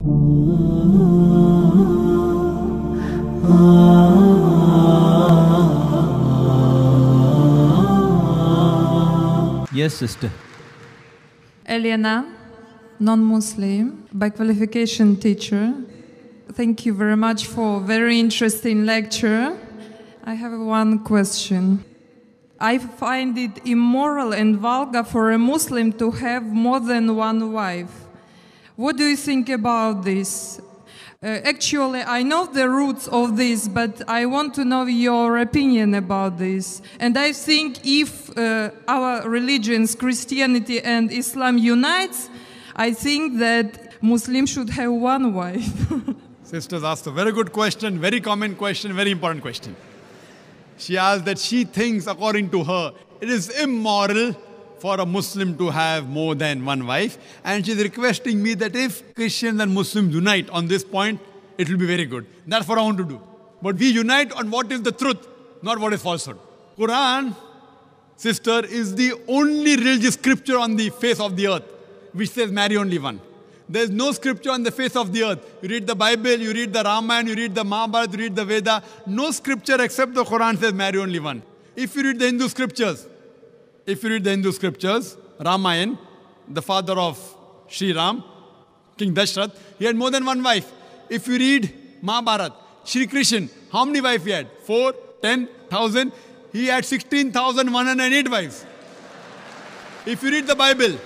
Yes, sister. Eliana, non Muslim, by qualification teacher. Thank you very much for very interesting lecture. I have one question. I find it immoral and vulgar for a Muslim to have more than one wife. What do you think about this? Uh, actually, I know the roots of this, but I want to know your opinion about this. And I think if uh, our religions, Christianity and Islam unites, I think that Muslims should have one wife. Sisters asked a very good question, very common question, very important question. She asked that she thinks, according to her, it is immoral for a Muslim to have more than one wife. And she's requesting me that if Christians and Muslims unite on this point, it will be very good. That's what I want to do. But we unite on what is the truth, not what is falsehood. Quran, sister, is the only religious scripture on the face of the earth which says marry only one. There's no scripture on the face of the earth. You read the Bible, you read the Ramayana, you read the Mahabharata, you read the Veda. No scripture except the Quran says marry only one. If you read the Hindu scriptures, if you read the Hindu scriptures, Ramayan, the father of Sri Ram, King Dashrath, he had more than one wife. If you read Mahabharata, Sri Krishna, how many wives he had? Four, ten, thousand. He had 16,108 wives. If you read the Bible,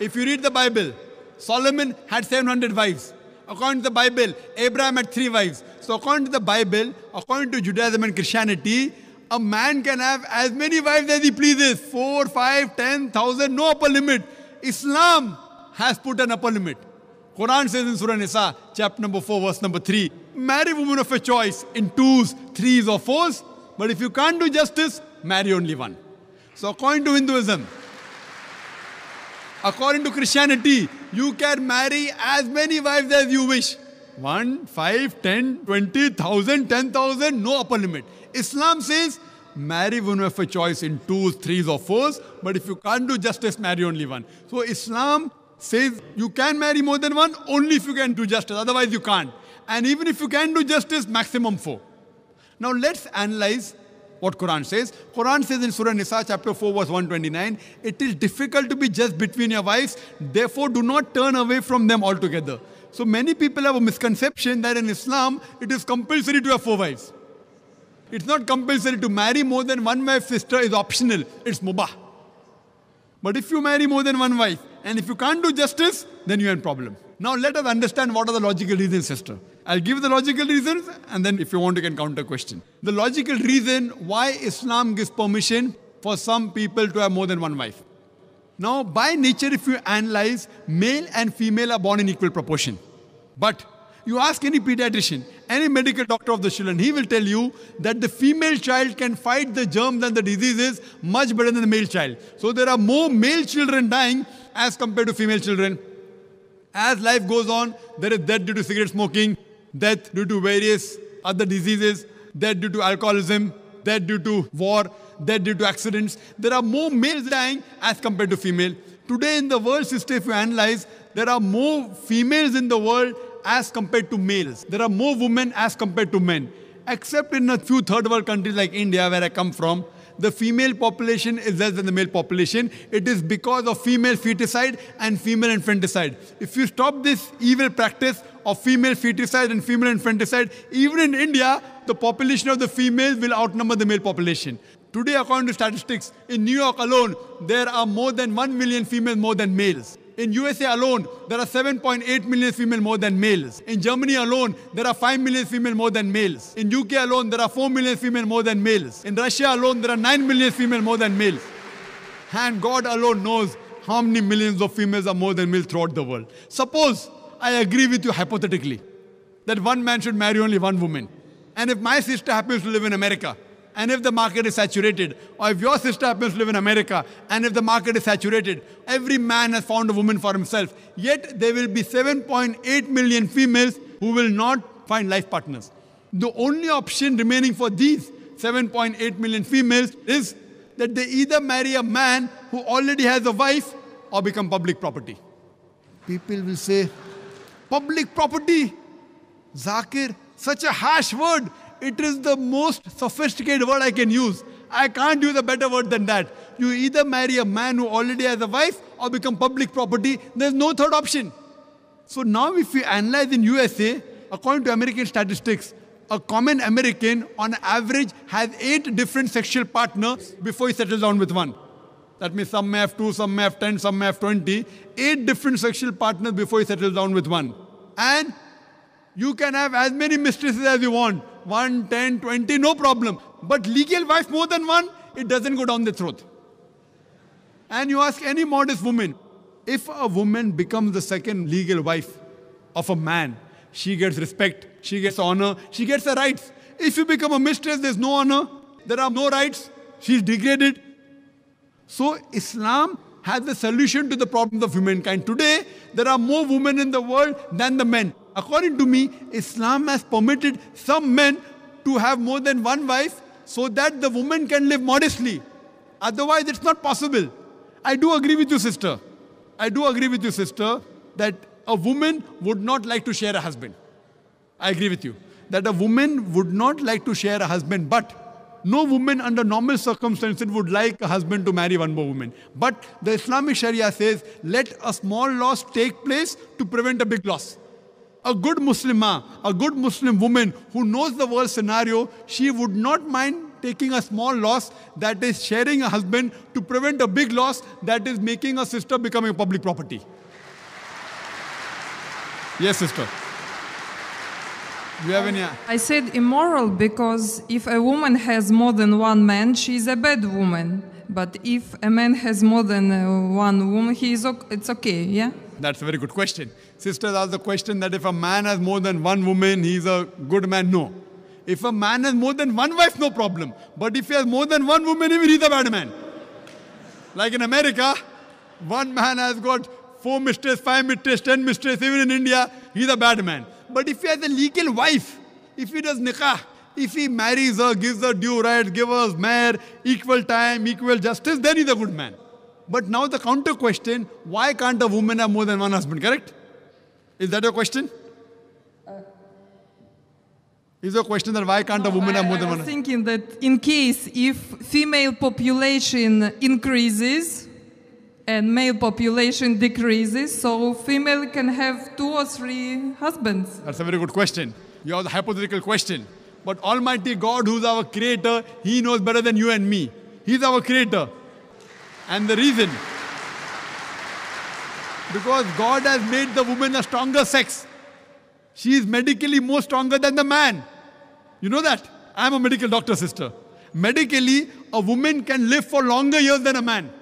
if you read the Bible, Solomon had 700 wives. According to the Bible, Abraham had three wives. So according to the Bible, according to Judaism and Christianity, a man can have as many wives as he pleases four, five, ten thousand, no upper limit. Islam has put an upper limit. Quran says in Surah Nisa, chapter number 4, verse number 3, marry women of your choice in twos, threes, or fours. But if you can't do justice, marry only one. So, according to Hinduism, according to Christianity, you can marry as many wives as you wish. One, five, ten, twenty thousand, ten thousand, no upper limit. Islam says marry one of a choice in twos, threes, or fours, but if you can't do justice, marry only one. So Islam says you can marry more than one only if you can do justice, otherwise you can't. And even if you can do justice, maximum four. Now let's analyze what Quran says. Quran says in Surah Nisa chapter 4 verse 129, it is difficult to be just between your wives, therefore do not turn away from them altogether. So many people have a misconception that in Islam it is compulsory to have four wives. It's not compulsory to marry more than one wife, sister is optional. It's mubah. But if you marry more than one wife, and if you can't do justice, then you have a problem. Now let us understand what are the logical reasons, sister. I'll give the logical reasons, and then if you want, you can counter question. The logical reason why Islam gives permission for some people to have more than one wife. Now, by nature, if you analyze, male and female are born in equal proportion. But you ask any pediatrician, any medical doctor of the children, he will tell you that the female child can fight the germs and the diseases much better than the male child. So there are more male children dying as compared to female children. As life goes on, there is death due to cigarette smoking, death due to various other diseases, death due to alcoholism, death due to war, death due to accidents. There are more males dying as compared to female. Today in the world system, if you analyze, there are more females in the world as compared to males. There are more women as compared to men. Except in a few third world countries like India, where I come from, the female population is less than the male population. It is because of female feticide and female infanticide. If you stop this evil practice of female feticide and female infanticide, even in India, the population of the females will outnumber the male population. Today, according to statistics, in New York alone, there are more than 1 million females more than males. In USA alone, there are 7.8 million female more than males. In Germany alone, there are 5 million female more than males. In UK alone, there are 4 million female more than males. In Russia alone, there are 9 million female more than males. And God alone knows how many millions of females are more than males throughout the world. Suppose I agree with you hypothetically that one man should marry only one woman. And if my sister happens to live in America, and if the market is saturated, or if your sister happens to live in America, and if the market is saturated, every man has found a woman for himself. Yet there will be 7.8 million females who will not find life partners. The only option remaining for these 7.8 million females is that they either marry a man who already has a wife or become public property. People will say, public property. Zakir, such a harsh word. It is the most sophisticated word I can use. I can't use a better word than that. You either marry a man who already has a wife or become public property. There's no third option. So now if we analyze in USA, according to American statistics, a common American on average has eight different sexual partners before he settles down with one. That means some may have two, some may have 10, some may have 20. Eight different sexual partners before he settles down with one. And you can have as many mistresses as you want. One, 10, 20, no problem. But legal wife more than one, it doesn't go down the throat. And you ask any modest woman, if a woman becomes the second legal wife of a man, she gets respect, she gets honor, she gets the rights. If you become a mistress, there's no honor, there are no rights, she's degraded. So Islam has the solution to the problems of humankind. Today, there are more women in the world than the men. According to me, Islam has permitted some men to have more than one wife so that the woman can live modestly. Otherwise, it's not possible. I do agree with you, sister. I do agree with you, sister, that a woman would not like to share a husband. I agree with you. That a woman would not like to share a husband, but no woman under normal circumstances would like a husband to marry one more woman. But the Islamic Sharia says, let a small loss take place to prevent a big loss. A good Muslimah, a good Muslim woman who knows the world scenario, she would not mind taking a small loss that is sharing a husband to prevent a big loss that is making a sister becoming a public property. Yes, sister. You have any? I said immoral because if a woman has more than one man, she is a bad woman. But if a man has more than uh, one woman, he is o- it's okay, yeah? That's a very good question. Sisters asked the question that if a man has more than one woman, he's a good man. No. If a man has more than one wife, no problem. But if he has more than one woman, even he's a bad man. Like in America, one man has got four mistresses, five mistresses, ten mistresses. Even in India, he's a bad man. But if he has a legal wife, if he does nikah, if he marries her, gives her due rights, gives her mahr, equal time, equal justice, then he's a good man. But now the counter question, why can't a woman have more than one husband, correct? Is that your question? Uh, Is your question that why can't a woman have more I, than I one was husband? thinking that in case if female population increases and male population decreases, so female can have two or three husbands. That's a very good question. You have the hypothetical question. But Almighty God, who's our creator, He knows better than you and me. He's our creator. And the reason, because God has made the woman a stronger sex. She is medically more stronger than the man. You know that? I'm a medical doctor, sister. Medically, a woman can live for longer years than a man.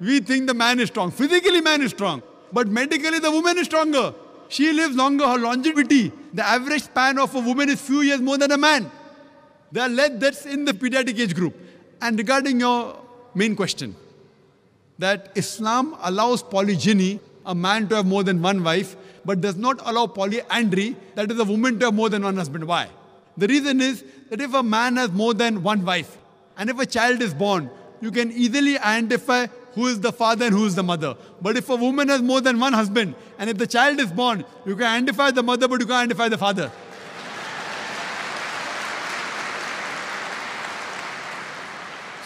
We think the man is strong. Physically, man is strong. But medically, the woman is stronger. She lives longer. Her longevity, the average span of a woman is few years more than a man. There are less deaths in the pediatric age group. And regarding your main question, that Islam allows polygyny, a man to have more than one wife, but does not allow polyandry, that is, a woman to have more than one husband. Why? The reason is that if a man has more than one wife, and if a child is born, you can easily identify who is the father and who is the mother. But if a woman has more than one husband, and if the child is born, you can identify the mother, but you can't identify the father.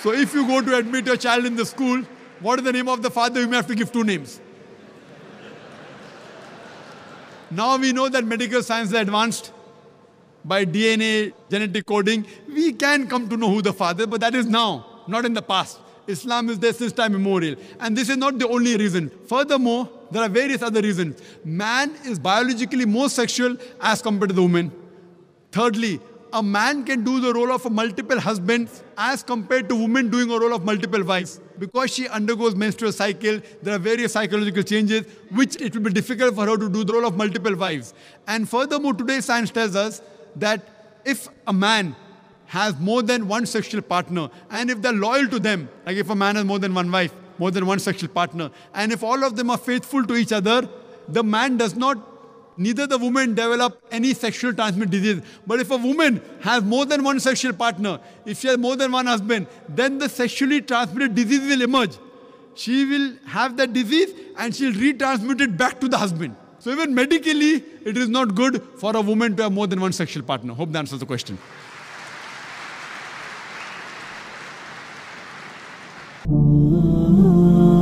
So if you go to admit your child in the school, what is the name of the father? You may have to give two names. Now we know that medical science is advanced by DNA, genetic coding. We can come to know who the father, but that is now, not in the past. Islam is there since time immemorial. And this is not the only reason. Furthermore, there are various other reasons. Man is biologically more sexual as compared to the woman. Thirdly, a man can do the role of a multiple husbands as compared to women doing a role of multiple wives. Because she undergoes menstrual cycle, there are various psychological changes which it will be difficult for her to do the role of multiple wives. And furthermore, today science tells us that if a man has more than one sexual partner and if they're loyal to them, like if a man has more than one wife, more than one sexual partner, and if all of them are faithful to each other, the man does not neither the woman develop any sexual transmitted disease. But if a woman has more than one sexual partner, if she has more than one husband, then the sexually transmitted disease will emerge. She will have that disease and she'll retransmit it back to the husband. So even medically, it is not good for a woman to have more than one sexual partner. Hope that answers the question. ah